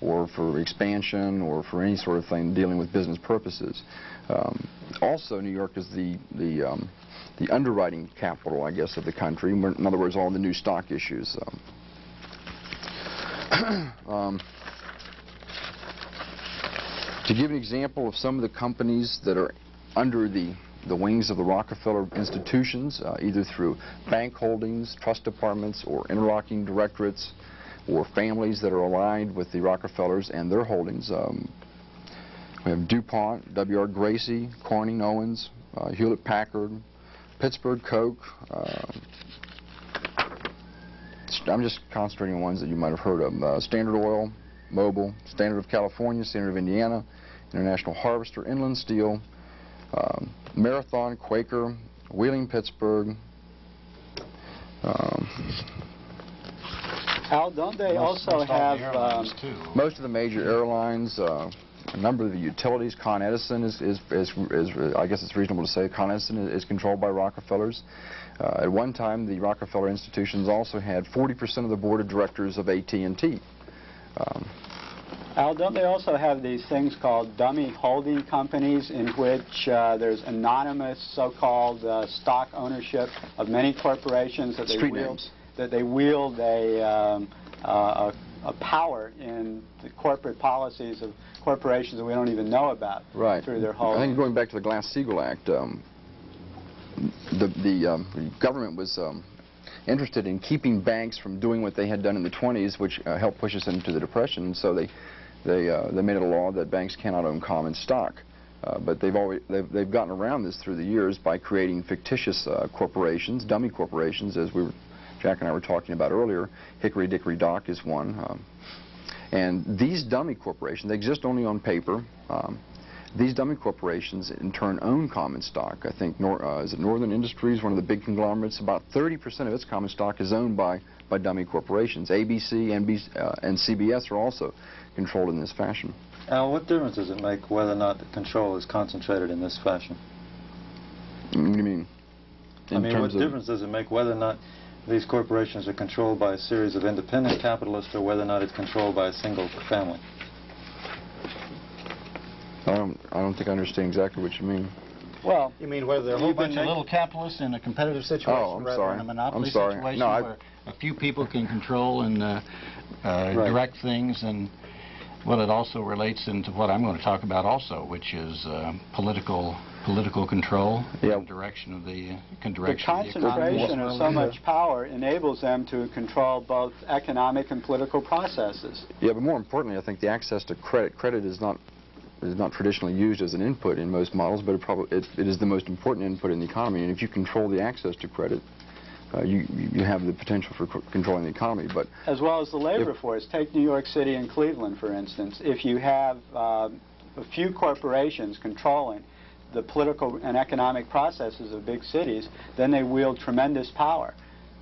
or for expansion or for any sort of thing dealing with business purposes. Um, also, New York is the, the, um, the underwriting capital, I guess, of the country. In other words, all the new stock issues. Um, to give an example of some of the companies that are under the the wings of the Rockefeller institutions, uh, either through bank holdings, trust departments, or interlocking directorates, or families that are aligned with the Rockefellers and their holdings. Um, we have DuPont, W.R. Gracie, Corning Owens, uh, Hewlett-Packard, Pittsburgh Coke. Uh, I'm just concentrating on ones that you might have heard of. Uh, Standard Oil, Mobil, Standard of California, Standard of Indiana, International Harvester, Inland Steel, um, Marathon, Quaker, Wheeling, Pittsburgh. Um, Al, don't they Most- also most all the have... um, too. most of the major airlines, uh, a number of the utilities, Con Edison is, is, is, is, I guess it's reasonable to say, Con Edison is, is controlled by Rockefellers. Uh, at one time, the Rockefeller institutions also had 40% of the board of directors of AT&T. Um, Al, don't they also have these things called dummy holding companies in which uh, there's anonymous so-called uh, stock ownership of many corporations that they Street wield, names. that they wield a, um, uh, a, a power in the corporate policies of corporations that we don't even know about Right. through their holding. I think going back to the Glass-Steagall Act, um, the, the, um, government was um, interested in keeping banks from doing what they had done in the 20s, which uh, helped push us into the Depression. So they, they, uh, they made it a law that banks cannot own common stock. Uh, but they've always they've, they've gotten around this through the years by creating fictitious uh, corporations, dummy corporations, as we were Jack and I were talking about earlier. Hickory Dickory Dock is one. Um, and these dummy corporations, they exist only on paper. Um, these dummy corporations in turn own common stock. I think Nor uh, is it Northern Industries, one of the big conglomerates, about 30% of its common stock is owned by, by dummy corporations. ABC NBC, uh, and CBS are also controlled in this fashion. Al, what difference does it make whether or not the control is concentrated in this fashion? What do you mean? I mean, what difference does it make whether or not these corporations are controlled by a series of independent capitalists or whether or not it's controlled by a single family? I don't, I don't think I understand exactly what you mean. Well, You mean whether they're a whole bunch of little capitalists in a competitive situation Oh, I'm rather sorry. than a I'm monopoly sorry. situation No, where a few people can control and uh, uh, Right. direct things and well, it also relates into what I'm going to talk about also, which is uh, political political control, Yeah. and direction of the con- the direction of the concentration of so much power enables them to control both economic and political processes. Yeah, but more importantly, I think the access to credit. Credit is not is not traditionally used as an input in most models, but it probably it, it is the most important input in the economy. And if you control the access to credit, uh, you you have the potential for c- controlling the economy. But as well as the labor If- force. Take New York City and Cleveland, for instance. If you have uh, a few corporations controlling the political and economic processes of big cities, then they wield tremendous power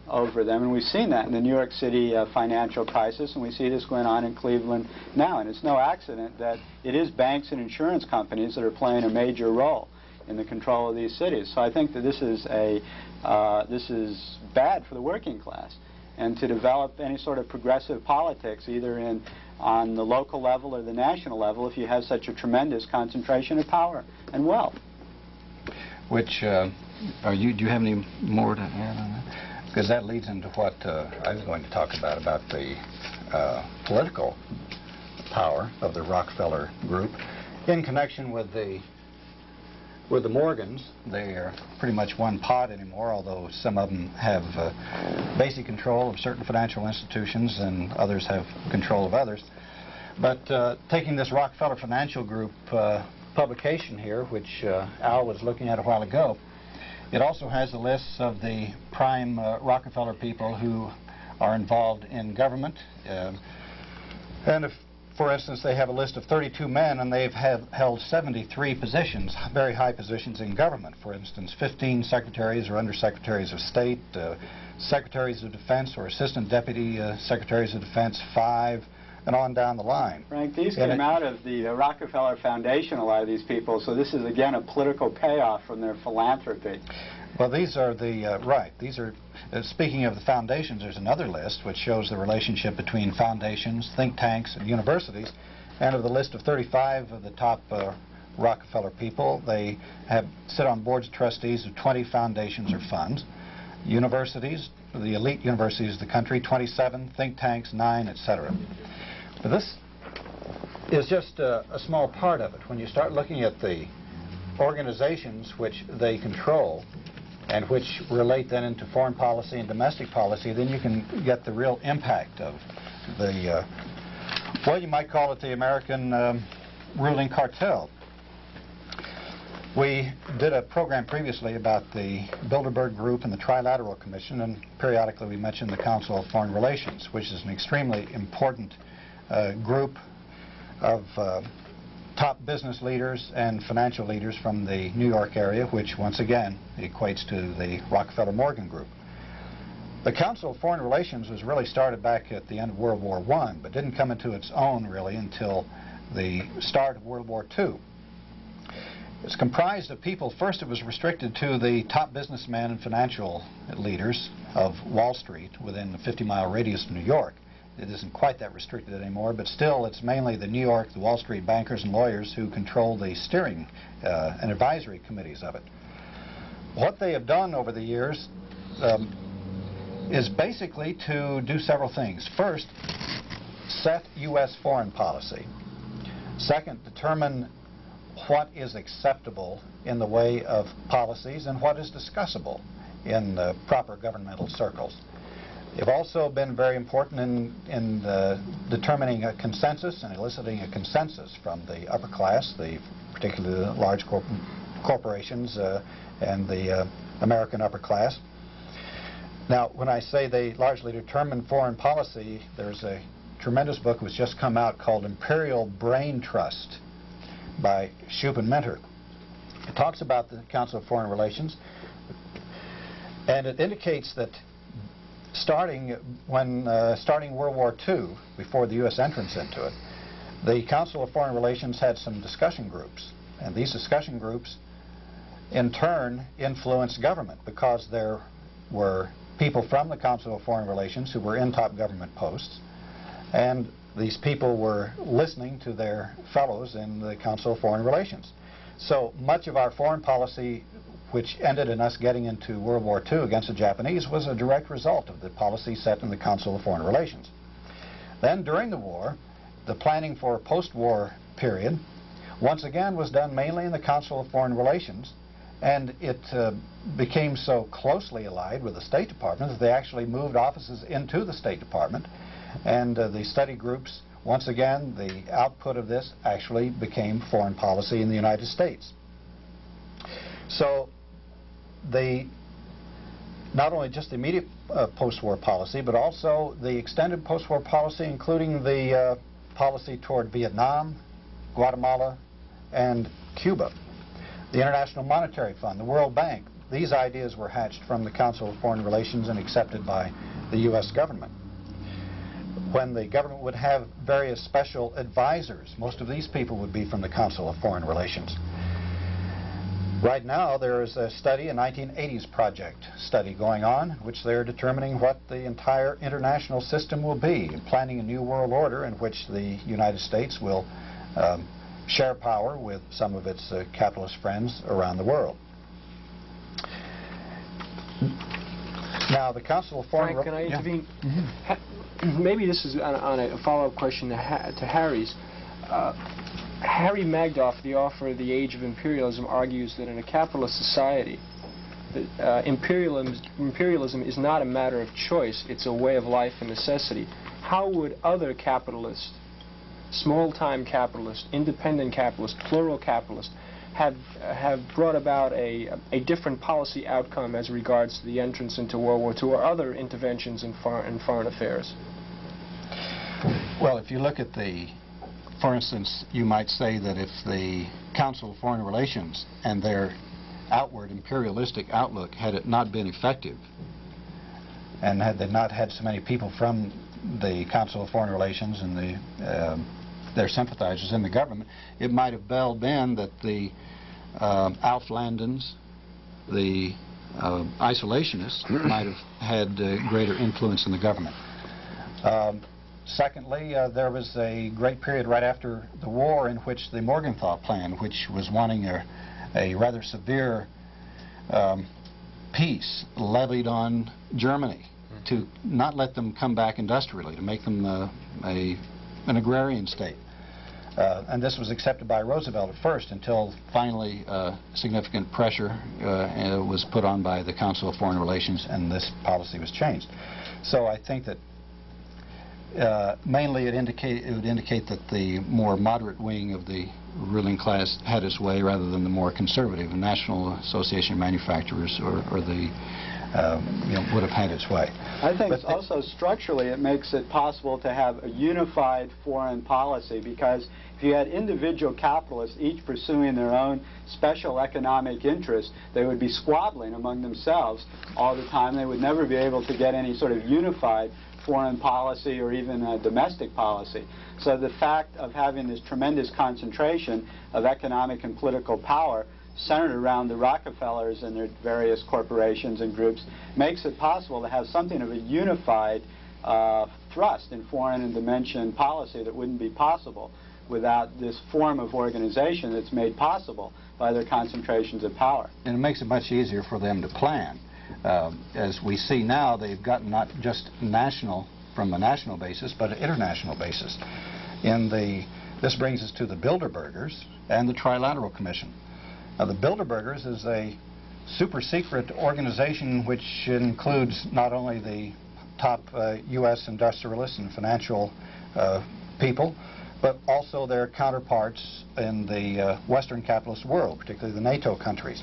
over them. And we've seen that in the New York City uh, financial crisis, and we see this going on in Cleveland now. And it's no accident that it is banks and insurance companies that are playing a major role in the control of these cities. So I think that this is a uh, this is bad for the working class, and to develop any sort of progressive politics, either in on the local level or the national level, if you have such a tremendous concentration of power and wealth. Which, uh, are you, do you have any more to add on that? Because that leads into what uh, I was going to talk about, about the uh, political power of the Rockefeller Group in connection with the with the Morgans. They are pretty much one pot anymore, although some of them have uh, basic control of certain financial institutions and others have control of others. But uh, taking this Rockefeller Financial Group uh, publication here, which uh, Al was looking at a while ago, it also has the lists of the prime uh, Rockefeller people who are involved in government. Um and if, for instance, they have a list of 32 men and they've held 73 positions, very high positions in government. For instance, 15 secretaries or undersecretaries of state, uh, secretaries of defense or assistant deputy uh, secretaries of defense, five, and on down the line. Frank, these And came out of the uh, Rockefeller Foundation, a lot of these people, so this is again a political payoff from their philanthropy. Well, these are the, uh, right, these are, uh, speaking of the foundations, there's another list which shows the relationship between foundations, think tanks, and universities. And of the list of 35 of the top uh, Rockefeller people, they have sit on boards of trustees of 20 foundations or funds. Universities, the elite universities of the country, 27, think tanks, 9, etc. But this is just a, a small part of it. When you start looking at the organizations which they control and which relate then into foreign policy and domestic policy, then you can get the real impact of the, uh, well, you might call it the American um, ruling cartel. We did a program previously about the Bilderberg Group and the Trilateral Commission, and periodically we mentioned the Council of Foreign Relations, which is an extremely important uh, group of uh, top business leaders and financial leaders from the New York area, which once again equates to the Rockefeller Morgan Group. The Council of Foreign Relations was really started back at the end of World War I, but didn't come into its own really until the start of World War II. It's comprised of people, first it was restricted to the top businessmen and financial leaders of Wall Street within the 50-mile radius of New York. It isn't quite that restricted anymore, but still it's mainly the New York, the Wall Street bankers and lawyers who control the steering uh, and advisory committees of it. What they have done over the years um, is basically to do several things. First, set U.S. foreign policy. Second, determine what is acceptable in the way of policies and what is discussable in the proper governmental circles. They've also been very important in, in uh, determining a consensus and eliciting a consensus from the upper class, the particularly the large corp corporations uh, and the uh, American upper class. Now, when I say they largely determine foreign policy, there's a tremendous book that's just come out called Imperial Brain Trust by Shoup and It talks about the Council of Foreign Relations, and it indicates that starting when uh, starting World War II, before the U.S. entrance into it, the Council of Foreign Relations had some discussion groups, and these discussion groups, in turn, influenced government because there were people from the Council of Foreign Relations who were in top government posts, and these people were listening to their fellows in the Council of Foreign Relations. So much of our foreign policy, which ended in us getting into World War II against the Japanese, was a direct result of the policy set in the Council of Foreign Relations. Then, during the war, the planning for a post-war period, once again, was done mainly in the Council of Foreign Relations, and it uh, became so closely allied with the State Department that they actually moved offices into the State Department. And uh, the study groups, once again, the output of this actually became foreign policy in the United States. So the not only just the immediate uh, post-war policy, but also the extended post-war policy, including the uh, policy toward Vietnam, Guatemala, and Cuba the International Monetary Fund, the World Bank. These ideas were hatched from the Council of Foreign Relations and accepted by the U.S. government. When the government would have various special advisors, most of these people would be from the Council of Foreign Relations. Right now, there is a study, a 1980s project study going on, which they're determining what the entire international system will be, planning a new world order in which the United States will um, share power with some of its uh, capitalist friends around the world. Now, the Council of Foreign... Frank, can I Yeah. intervene? Ha- Maybe this is on, on a follow-up question to, ha to Harry's. Uh, Harry Magdoff, the author of The Age of Imperialism, argues that in a capitalist society, that, uh, imperialism, imperialism is not a matter of choice, it's a way of life and necessity. How would other capitalists, small-time capitalists, independent capitalists, plural capitalists, have, have brought about a, a different policy outcome as regards to the entrance into World War II or other interventions in, far, in foreign affairs? Well, if you look at the, for instance, you might say that if the Council of Foreign Relations and their outward imperialistic outlook had it not been effective, and had they not had so many people from the Council of Foreign Relations and the, um their sympathizers in the government, it might have well been that the Alf Landons, the uh, isolationists, might have had uh, greater influence in the government. Um, Secondly, uh, there was a great period right after the war in which the Morgenthau Plan, which was wanting a, a rather severe um, peace levied on Germany to not let them come back industrially, to make them uh, a, an agrarian state. Uh, and this was accepted by Roosevelt at first until finally uh, significant pressure uh, uh, was put on by the Council of Foreign Relations and this policy was changed. So I think that uh, mainly it, indicate, it would indicate that the more moderate wing of the ruling class had its way rather than the more conservative. The National Association of Manufacturers or, or the, um, you know, would have had its way. I think But also structurally it makes it possible to have a unified foreign policy because if you had individual capitalists each pursuing their own special economic interests, they would be squabbling among themselves all the time. They would never be able to get any sort of unified foreign policy or even domestic policy. So the fact of having this tremendous concentration of economic and political power centered around the Rockefellers and their various corporations and groups makes it possible to have something of a unified uh, thrust in foreign and dimension policy that wouldn't be possible without this form of organization that's made possible by their concentrations of power. and it makes it much easier for them to plan. Um, as we see now, they've gotten not just national, from a national basis, but an international basis. In the, this brings us to the Bilderbergers and the Trilateral Commission. Now, the Bilderbergers is a super secret organization which includes not only the top uh, U.S. industrialists and financial uh, people, but also their counterparts in the uh, Western capitalist world, particularly the NATO countries.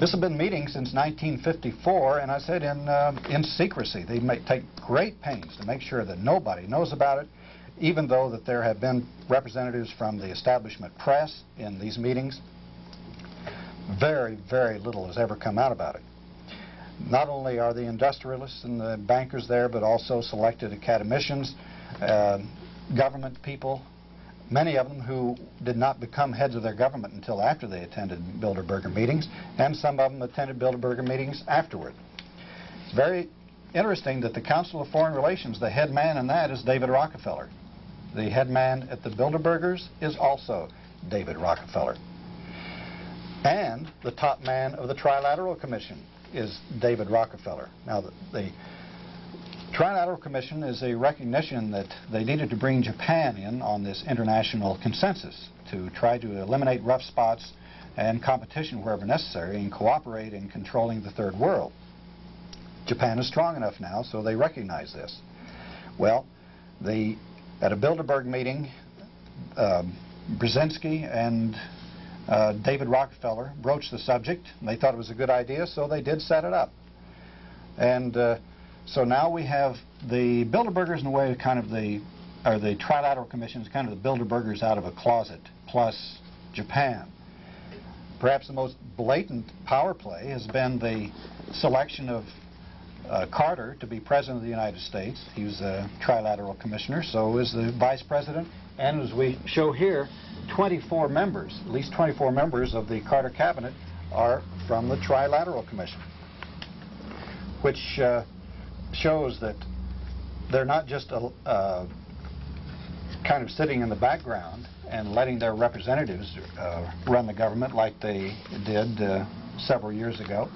This has been meeting since 1954, and I said in, uh, in secrecy. They take great pains to make sure that nobody knows about it, even though that there have been representatives from the establishment press in these meetings. Very, very little has ever come out about it. Not only are the industrialists and the bankers there, but also selected academicians, uh, government people, many of them who did not become heads of their government until after they attended Bilderberger meetings, and some of them attended Bilderberger meetings afterward. It's very interesting that the Council of Foreign Relations, the head man in that is David Rockefeller. The head man at the Bilderbergers is also David Rockefeller. And the top man of the Trilateral Commission is David Rockefeller. Now, the, the Trilateral Commission is a recognition that they needed to bring Japan in on this international consensus to try to eliminate rough spots and competition wherever necessary and cooperate in controlling the third world. Japan is strong enough now, so they recognize this. Well, the, at a Bilderberg meeting, um, Brzezinski and uh, David Rockefeller broached the subject. They thought it was a good idea, so they did set it up. And uh, so now we have the Bilderbergers in a way kind of the, or the Trilateral Commission is kind of the Bilderbergers out of a closet, plus Japan. Perhaps the most blatant power play has been the selection of uh, Carter to be President of the United States. He was a Trilateral Commissioner, so is the Vice President. And as we show here, 24 members, at least 24 members of the Carter Cabinet are from the Trilateral Commission, which uh, shows that they're not just a, uh, kind of sitting in the background and letting their representatives uh, run the government like they did uh, several years ago,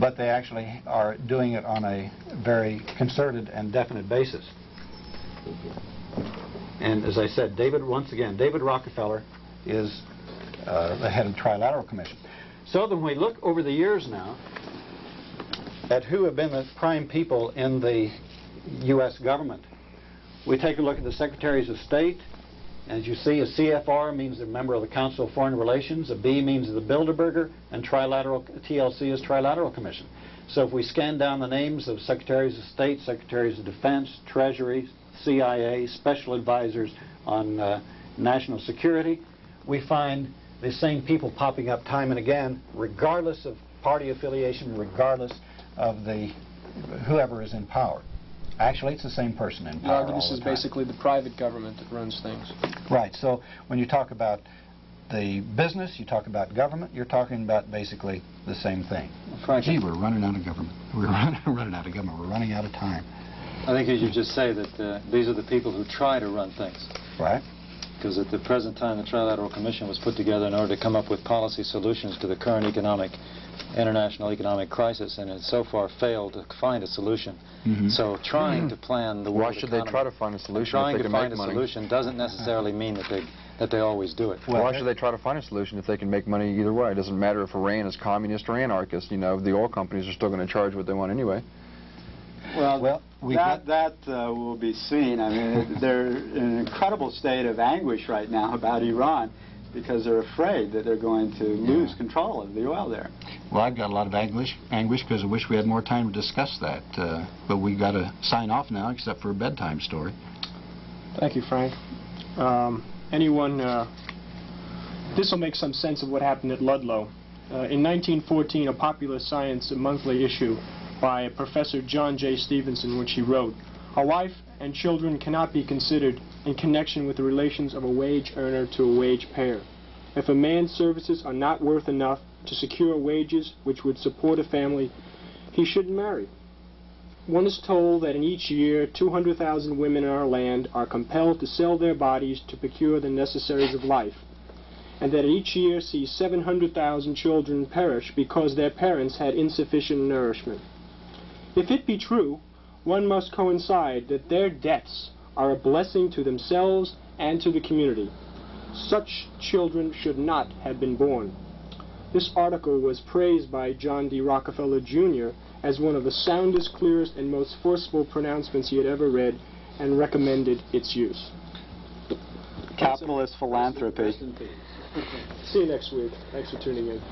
but they actually are doing it on a very concerted and definite basis. And as I said, David, once again, David Rockefeller is uh, the head of the Trilateral Commission. So then we look over the years now at who have been the prime people in the U.S. government. We take a look at the Secretaries of State. As you see, a CFR means a member of the Council of Foreign Relations, a B means the Bilderberger, and trilateral TLC is Trilateral Commission. So if we scan down the names of Secretaries of State, Secretaries of Defense, Treasury, CIA, Special Advisors on uh, National Security, we find the same people popping up time and again, regardless of party affiliation, regardless of the whoever is in power. Actually, it's the same person in power argue all this the is time. basically the private government that runs things. Right. So when you talk about the business, you talk about government, you're talking about basically the same thing. Gee, we're running out of government. We're running, running out of government. We're running out of time. I think you should just say that uh, these are the people who try to run things. Right? Because at the present time, the Trilateral Commission was put together in order to come up with policy solutions to the current economic, international economic crisis, and has so far failed to find a solution. Mhm. So trying to plan the world Why world should they try to find a solution if Trying they to can find make a money? solution doesn't necessarily mean that they, that they always do it. Well, Why should they try to find a solution if they can make money either way? It doesn't matter if Iran is communist or anarchist. You know, the oil companies are still going to charge what they want anyway. Well, Well, we that, that uh, will be seen. I mean, they're in an incredible state of anguish right now about Iran because they're afraid that they're going to lose control of the oil there. Well, I've got a lot of anguish, anguish because I wish we had more time to discuss that. Uh, but we've got to sign off now, except for a bedtime story. Thank you, Frank. Um, anyone, uh, this will make some sense of what happened at Ludlow. Uh, in 1914, a popular science monthly issue by Professor John J. Stevenson, which he wrote, A wife and children cannot be considered in connection with the relations of a wage earner to a wage payer. If a man's services are not worth enough to secure wages which would support a family, he shouldn't marry. One is told that in each year 200,000 women in our land are compelled to sell their bodies to procure the necessaries of life, and that each year sees 700,000 children perish because their parents had insufficient nourishment. If it be true, one must coincide that their deaths are a blessing to themselves and to the community. Such children should not have been born. This article was praised by John D. Rockefeller Jr. as one of the soundest, clearest, and most forceful pronouncements he had ever read and recommended its use. Capitalist philanthropy. See you next week. Thanks for tuning in.